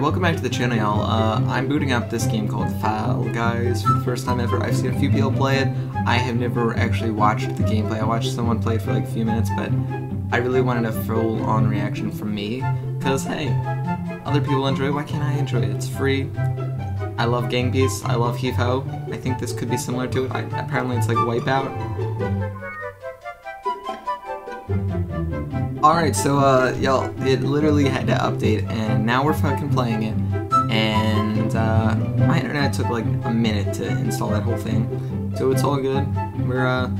Welcome back to the channel, y'all. Uh, I'm booting up this game called Fall Guys for the first time ever. I've seen a few people play it. I have never actually watched the gameplay. I watched someone play it for like a few minutes, but I really wanted a full-on reaction from me. Because, hey, other people enjoy it, why can't I enjoy it? It's free. I love Gang Beasts. I love Heave Ho. I think this could be similar to it. I, apparently it's like Wipeout. Alright, so, uh, y'all, it literally had to update, and now we're fucking playing it. And, uh, my internet took like a minute to install that whole thing. So it's all good. We're, uh,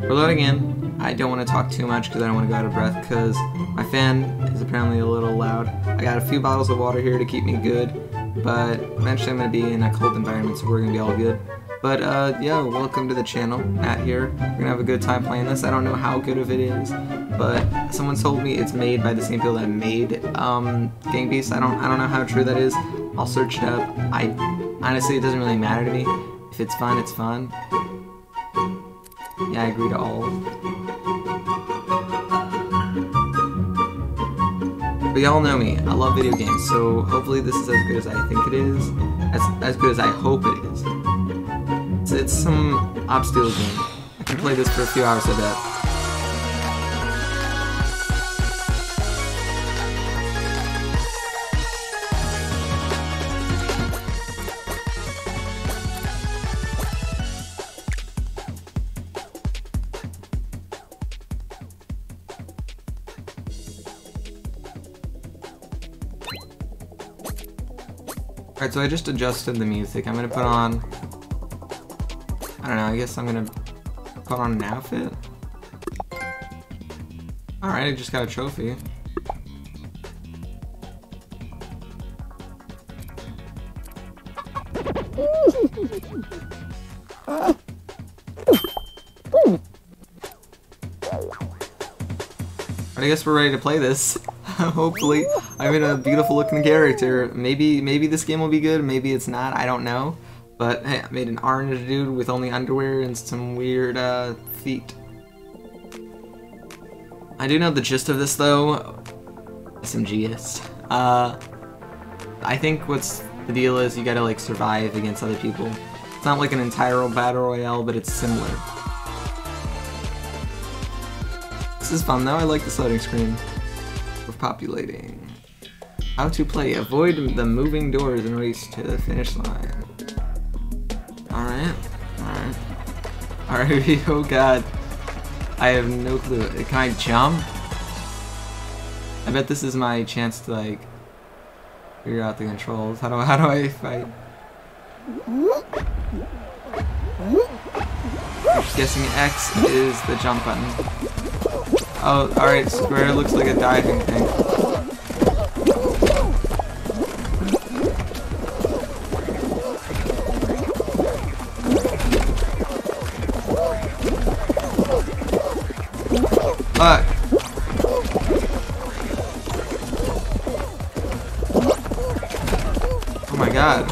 we're loading in. I don't want to talk too much because I don't want to go out of breath because my fan is apparently a little loud. I got a few bottles of water here to keep me good, but eventually I'm going to be in a cold environment, so we're going to be all good. But, uh, yo, welcome to the channel. Matt here. We're gonna have a good time playing this. I don't know how good of it is, but someone told me it's made by the same people that made, um, Gang Beasts. I don't, I don't know how true that is. I'll search it up. I, honestly, it doesn't really matter to me. If it's fun, it's fun. Yeah, I agree to all. But y'all know me, I love video games, so hopefully this is as good as I think it is. As, as good as I hope it is. It's, it's some obstacle game. I can play this for a few hours, I bet. Alright, so I just adjusted the music. I'm gonna put on... I don't know, I guess I'm gonna put on an outfit? Alright, I just got a trophy. I guess we're ready to play this. Hopefully, I'm in a beautiful looking character. Maybe, maybe this game will be good. Maybe it's not. I don't know. But hey, I made an orange dude with only underwear and some weird uh, feet. I do know the gist of this though. SMGist. Uh, I think what's the deal is you gotta like survive against other people. It's not like an entire battle royale, but it's similar. This is fun though. I like this loading screen. We're populating. How to play. Avoid the moving doors and race to the finish line. Alright. Alright. Alright, oh god. I have no clue. Uh, can I jump? I bet this is my chance to like figure out the controls. How do how do I fight? I'm guessing X is the jump button. Oh, alright, square looks like a diving thing. Oh my god.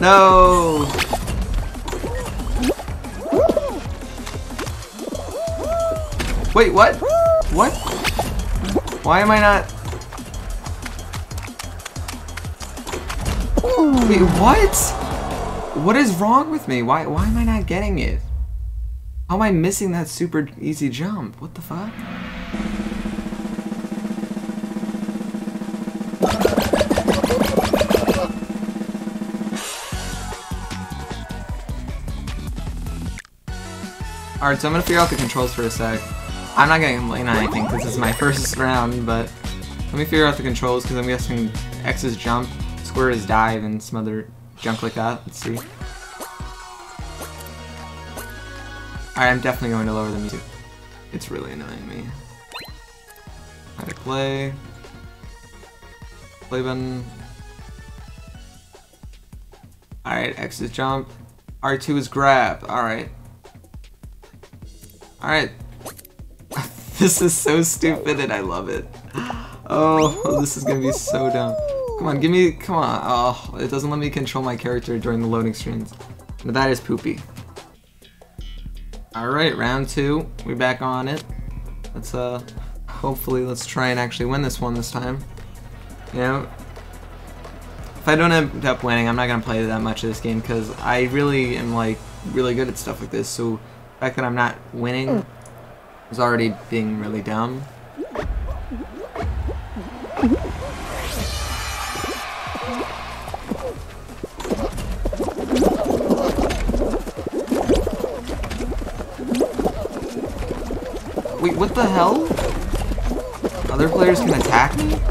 No! Wait, what? What? Why am I not? Wait, what? What is wrong with me? Why why am I not getting it? How am I missing that super easy jump? What the fuck? Alright, so I'm gonna figure out the controls for a sec. I'm not gonna on anything because this is my first round, but let me figure out the controls because I'm guessing X is jump, square is dive, and some other junk like that. Let's see. Alright, I'm definitely going to lower the music. It's really annoying me. How to play. Play button. Alright, X is jump. R2 is grab. Alright. Alright. this is so stupid and I love it. Oh, this is gonna be so dumb. Come on, give me, come on. Oh, it doesn't let me control my character during the loading screens. But that is poopy. Alright, round two. We back on it. Let's, uh, hopefully let's try and actually win this one this time. You know, if I don't end up winning, I'm not gonna play that much of this game because I really am like really good at stuff like this. So the fact that I'm not winning is already being really dumb. The hell? Other players can attack me?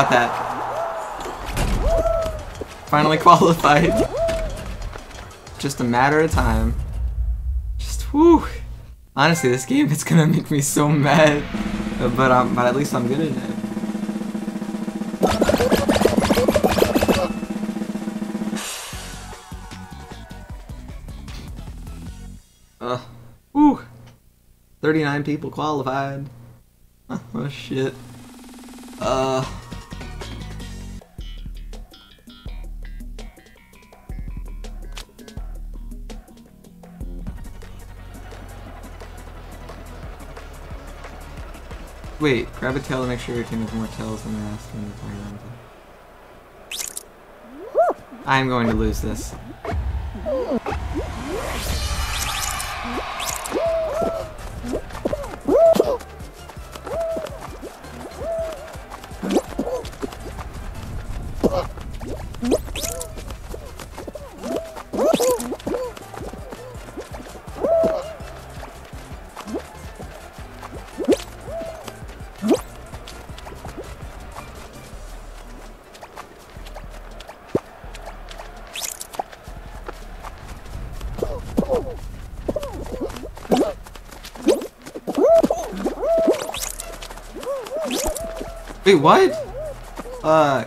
Got that. Finally qualified. Just a matter of time. Just whew. Honestly, this game is gonna make me so mad. But um, but at least I'm good at it. Uh, whew. 39 people qualified. Oh shit. Uh. Wait, grab a tail to make sure your team has more tails than the rest when you're playing around. I'm going to lose this. Wait, what? Uh.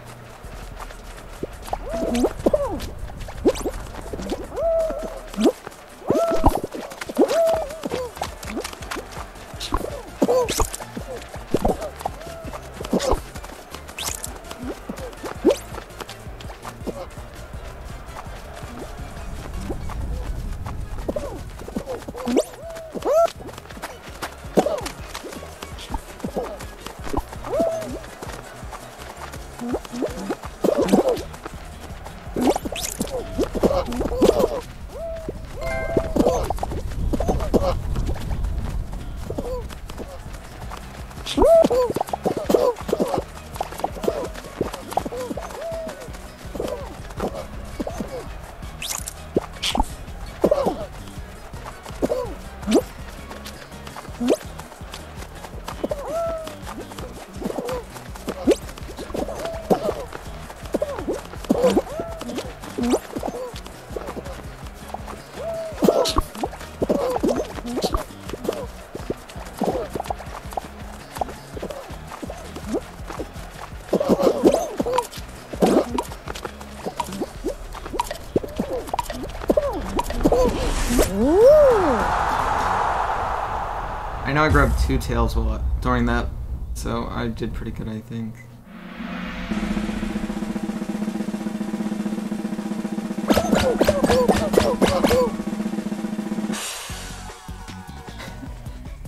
I grabbed two tails while during that, so I did pretty good, I think.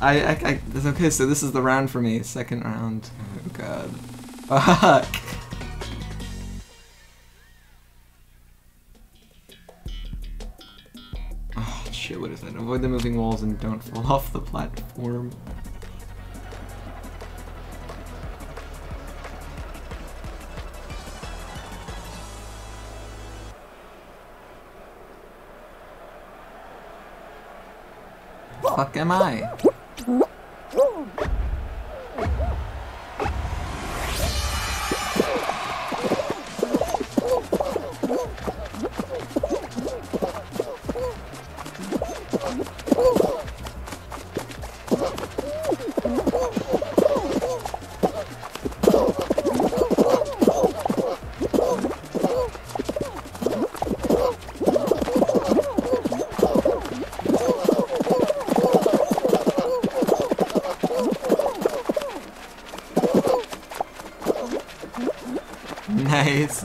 I, I, I, okay, so this is the round for me, second round. Oh god. Fuck. Avoid the moving walls and don't fall off the platform. Fuck am I? Nice.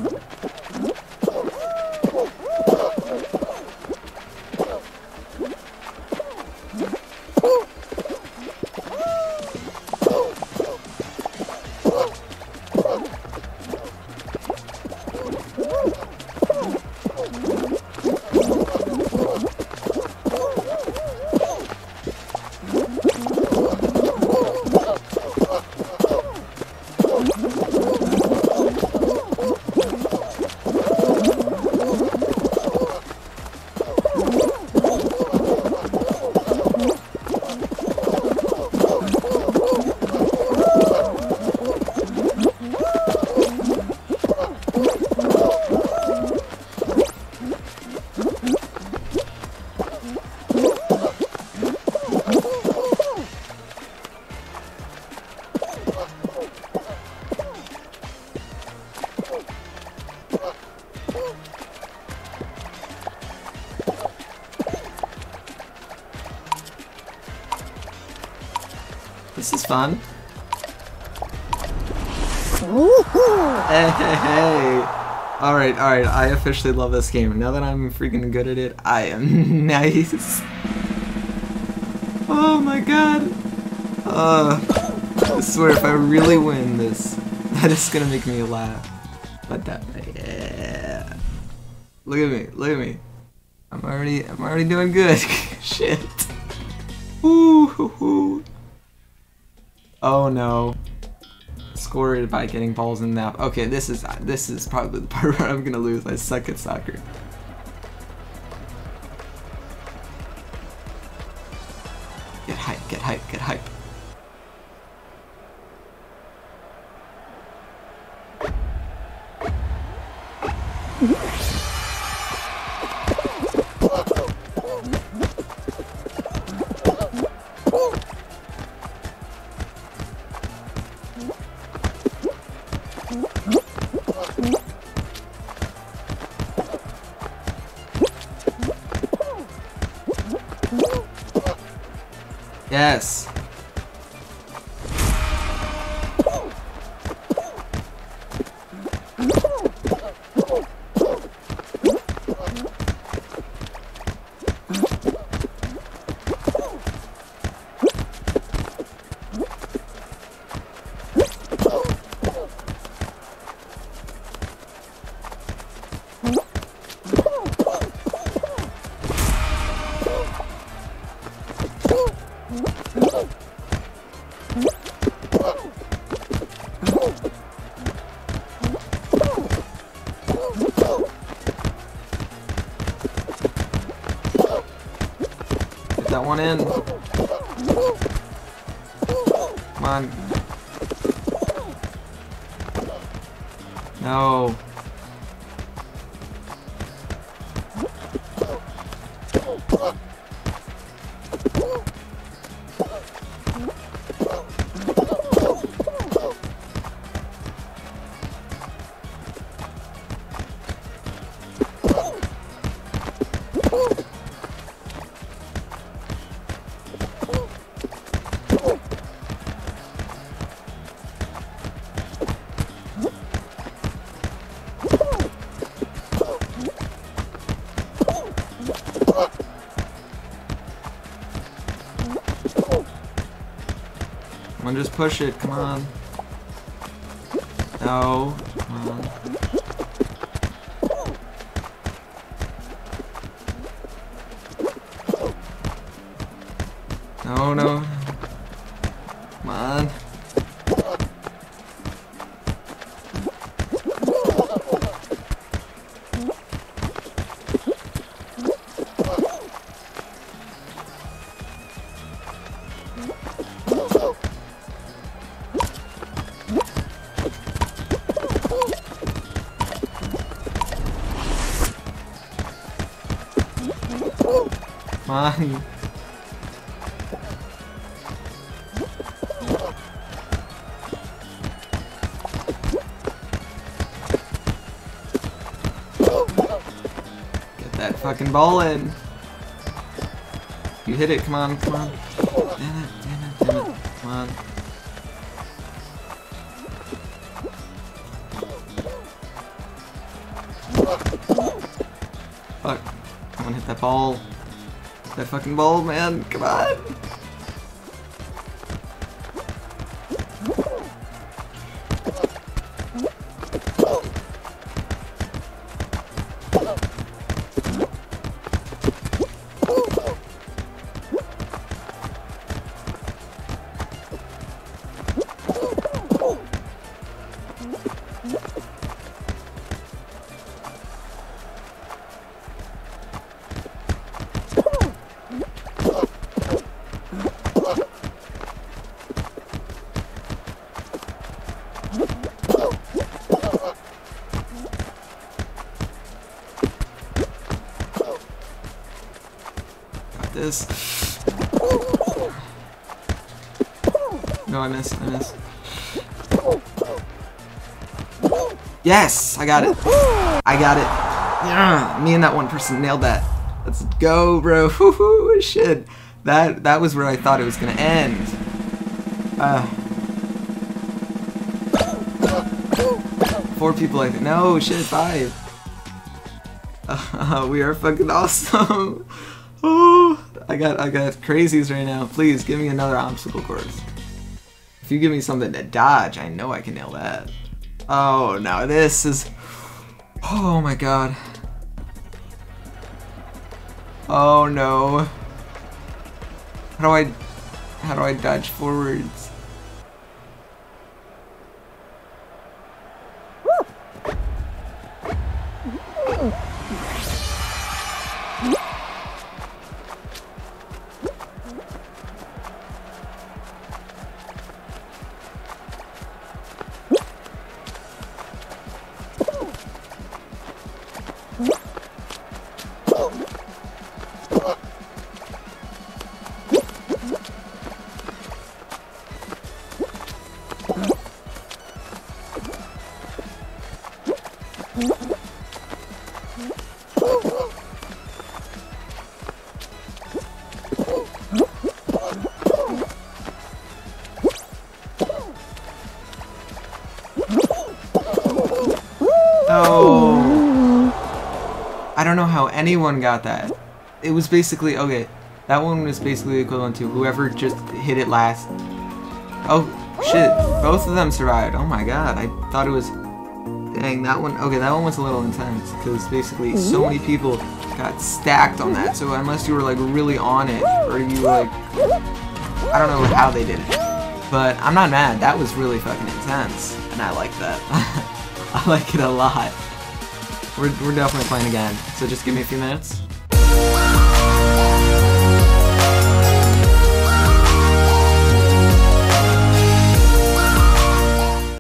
This is fun. Hey, hey, hey. Alright, alright, I officially love this game. Now that I'm freaking good at it, I am nice. Oh my god. Uh, I swear, if I really win this, that is gonna make me laugh. But that, yeah. Look at me, look at me. I'm already, I'm already doing good. Shit. Ooh, hoo, hoo. Oh no. Scored by getting balls in that. Okay, this is this is probably the part where I'm gonna lose. I suck at soccer. Yes. Get that one in. Come on. No. On, just push it. Come on. No. Come on. No, no. Fucking ball in. You hit it, come on, come on. Damn it, damn it, damn it. Come on. Fuck. Come on, hit that ball. That fucking ball, man. Come on. This. No, I missed. I missed. Yes! I got it. I got it. Yeah, me and that one person nailed that. Let's go, bro. Woohoo! Shit. That that was where I thought it was gonna end. Uh, four people, I think. No, shit, five. Uh, we are fucking awesome. I got I got crazies right now. Please give me another obstacle course. If you give me something to dodge, I know I can nail that. Oh no, this is. Oh my god. Oh no. How do I how do I dodge forwards? Oh. Anyone got that. It was basically, okay, that one was basically equivalent to whoever just hit it last. Oh, shit, both of them survived. Oh my god, I thought it was, dang, that one, okay, that one was a little intense, because basically so mm-hmm. many people got stacked on that, so unless you were like really on it, or you like, I don't know how they did it. But I'm not mad, that was really fucking intense, and I like that. I like it a lot. We're, we're definitely playing again, so just give me a few minutes.